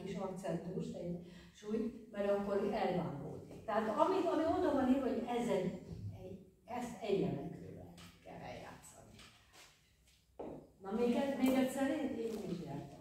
ritmus, egy súly, mert akkor elvágódik. Tehát amit, ami oda van írva, hogy ez egy, egy, ezt egyenletővel kell eljátszani. Na még, még egyszer én, én úgy jártam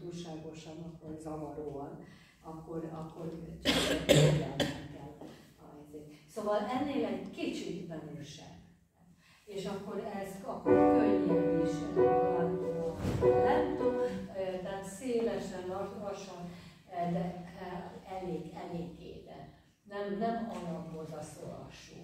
túlságosan, akkor zavaróan, akkor, akkor csak kell. Szóval ennél egy kicsit menősebb. És akkor ez akkor könnyen is lentó, tehát szélesen, lassan, de elég, elég éde. Nem, nem alaphoz a szó lassú.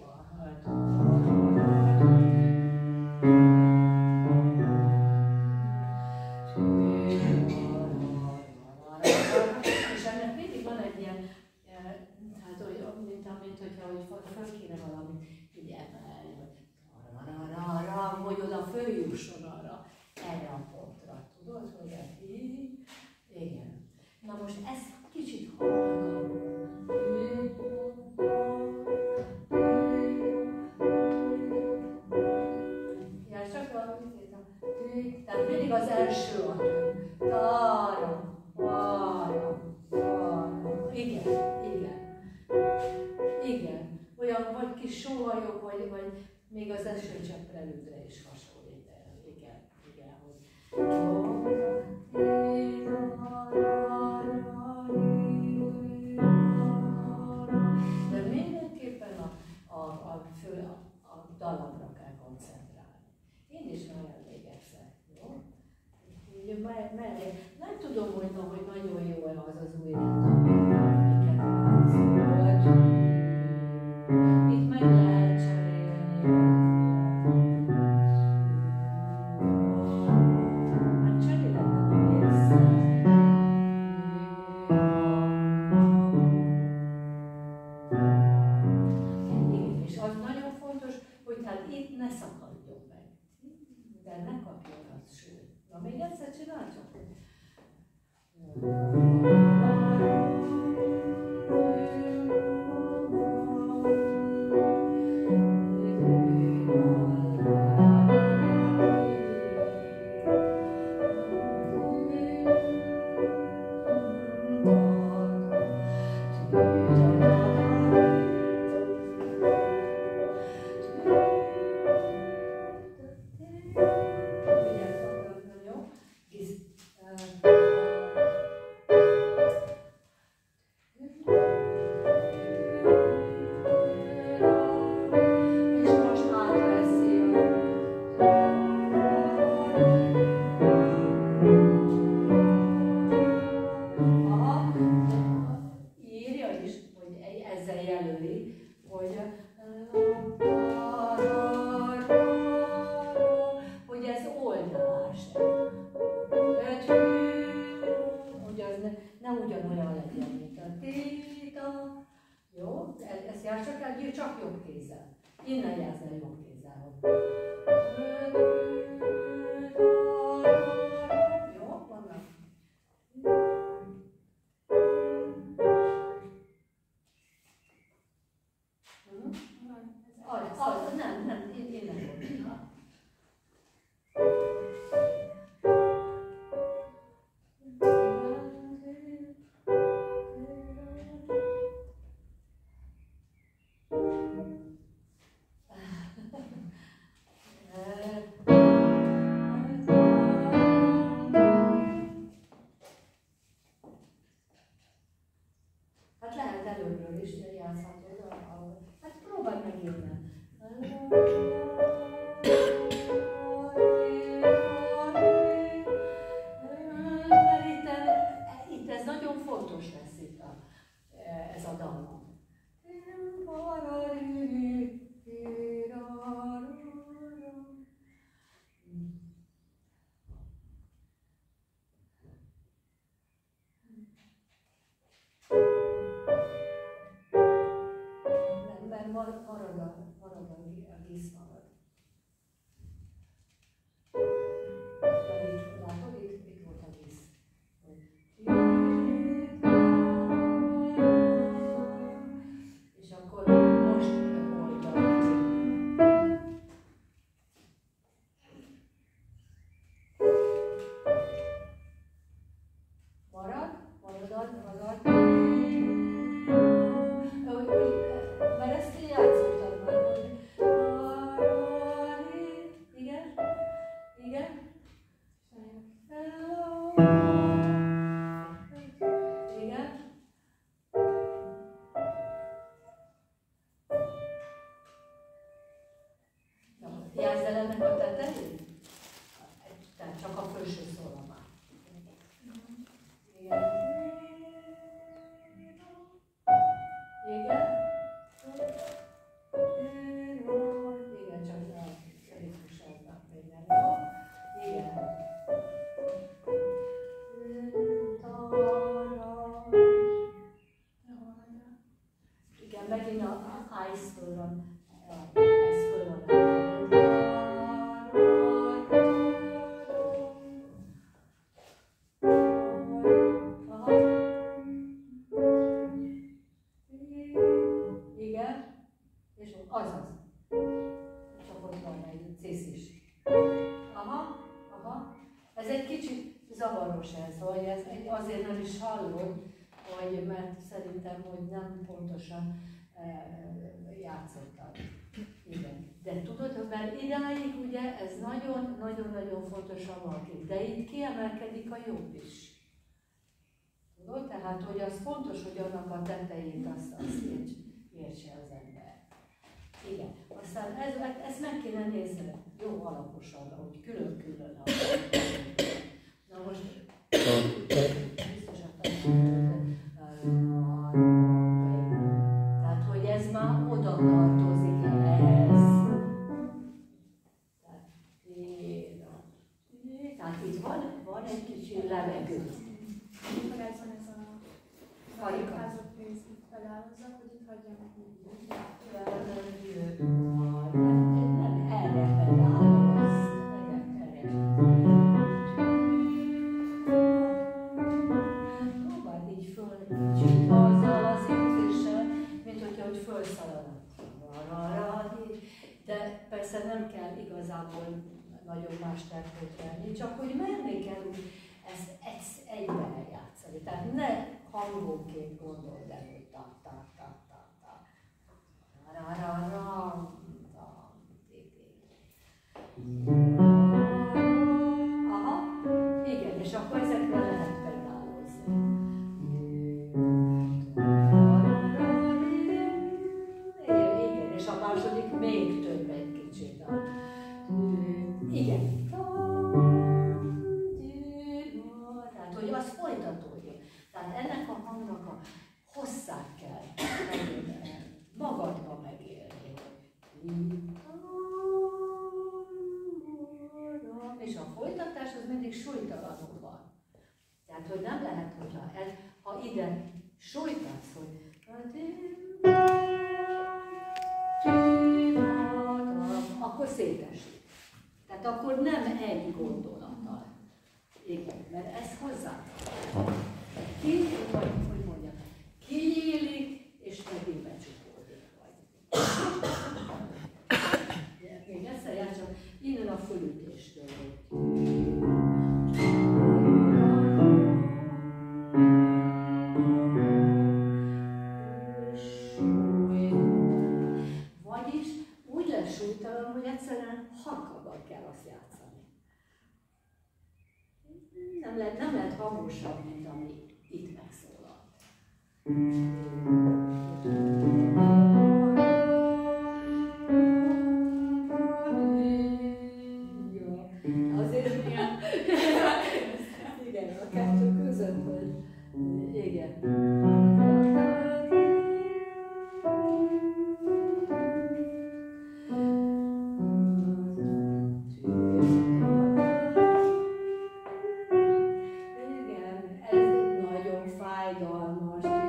mint hogyha úgy föl kéne valamit így hogy arra, arra, arra, arra, hogy oda följusson 필요하죠. jobb, ezt játsszak el, csak jobb kézzel. Innen játszál jobb kézzel. Diga. Hello. 그런 nagyon-nagyon fontos a marketing, de itt kiemelkedik a jobb is. Tudod? Tehát, hogy az fontos, hogy annak a tetejét azt, azt értse az ember. Igen. Azt Aztán ez, ezt meg kéne nézni jó alaposan, hogy külön-külön. Na most biztos karikázat pénz itt felállhozzak, hogy itt erre felállhoz. Próbáld így föl kicsit azzal az érzéssel, mint hogyha hogy fölszaladnak. De persze nem kell igazából nagyon más venni, csak hogy menni kell úgy ezt, ezt egyben játszani. Tehát ne 황복의고도를따따따따따라라라따디디 súlytasz, hogy akkor szétesik. Tehát akkor nem egy gondolattal. Igen, mert ez hozzá. Ki, vagy halkabban kell azt játszani. Nem lehet, nem lehet hangosabb, mint ami itt megszólal. Fájdalmas és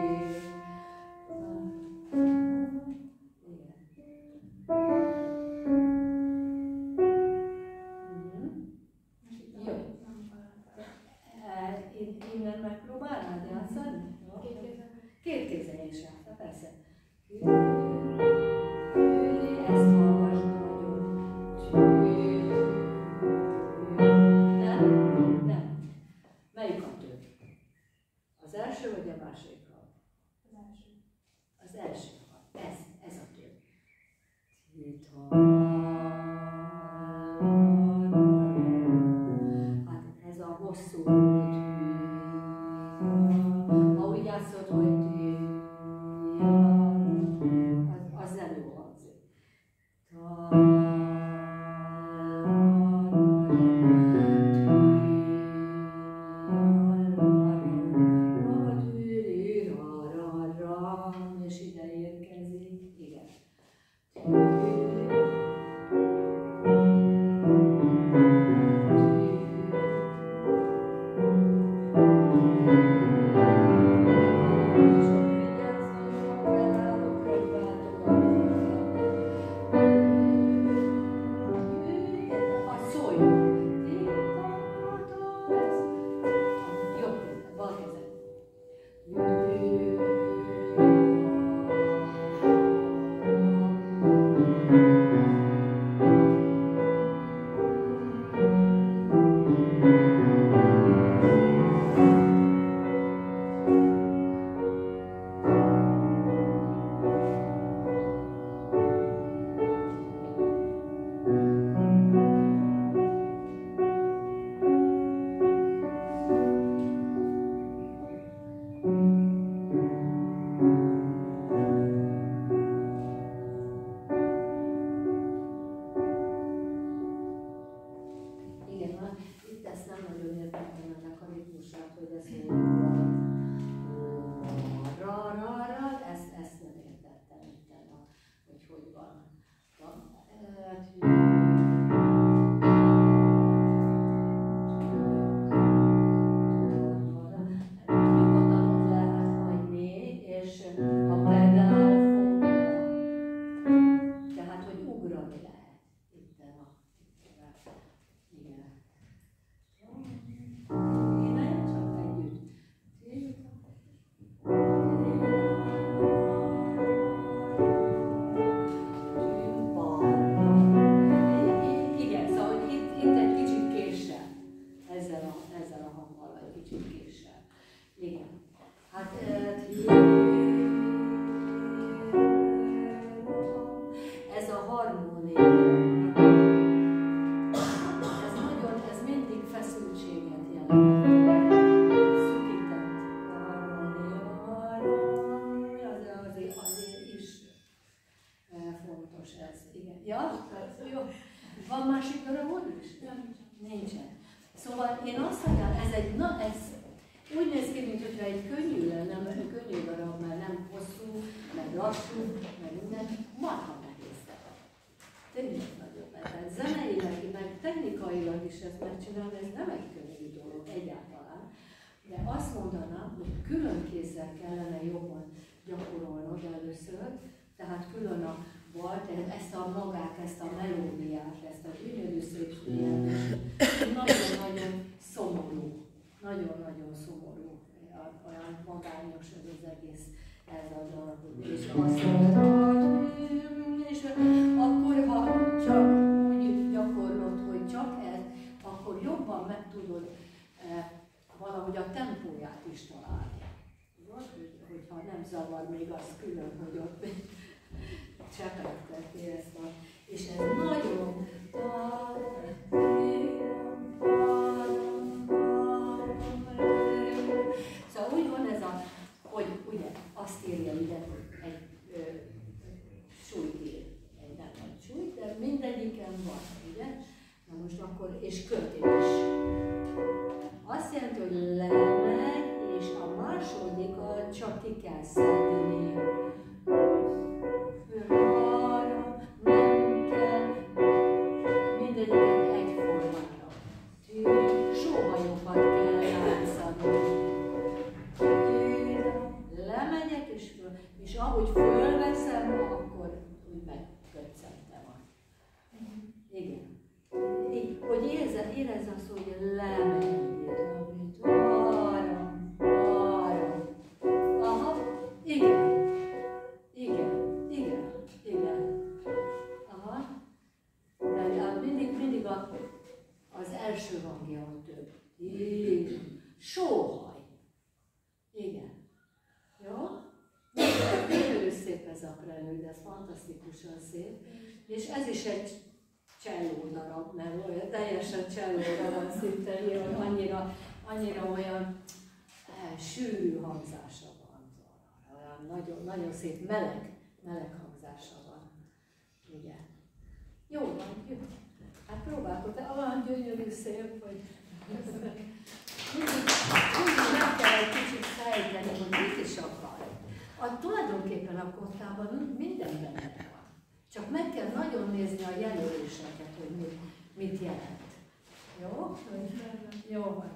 mondanám, hogy külön kézzel kellene jobban gyakorolnod először, tehát külön a volt, ezt a magát, ezt a melódiát, ezt a gyönyörű szép nagyon-nagyon szomorú, nagyon-nagyon szomorú, olyan magányos ez az egész ez a dolog. És azt mondod, és akkor, ha csak úgy gyakorlod, hogy csak ez, akkor jobban meg tudod eh, valahogy a tempóját is találni. Hogy, hogyha nem zavar még az külön, hogy ott csepegteti ezt a... Igen. Így, hogy érezze, érezze azt, hogy lemegy. Arra, igen. Igen, igen, igen. Aha. De mindig, mindig a, az első hangja több. Igen. Sóhaj. Igen. Jó? Gyönyörű szép ez a prelude, ez fantasztikusan szép. És ez is egy cselló darab, mert olyan teljesen cselló darab szinte, ilyen, annyira, annyira olyan eh, sűrű hangzása van. Olyan nagyon, nagyon szép, meleg, meleg hangzása van. Igen. Jó van, jó. Hát próbálkozz, olyan gyönyörű szép, hogy mindig, meg kell egy kicsit fejteni, hogy mit is akar. A, tulajdonképpen a kottában minden benne. Csak meg kell nagyon nézni a jelöléseket, hogy mit, mit jelent. Jó? Jó van.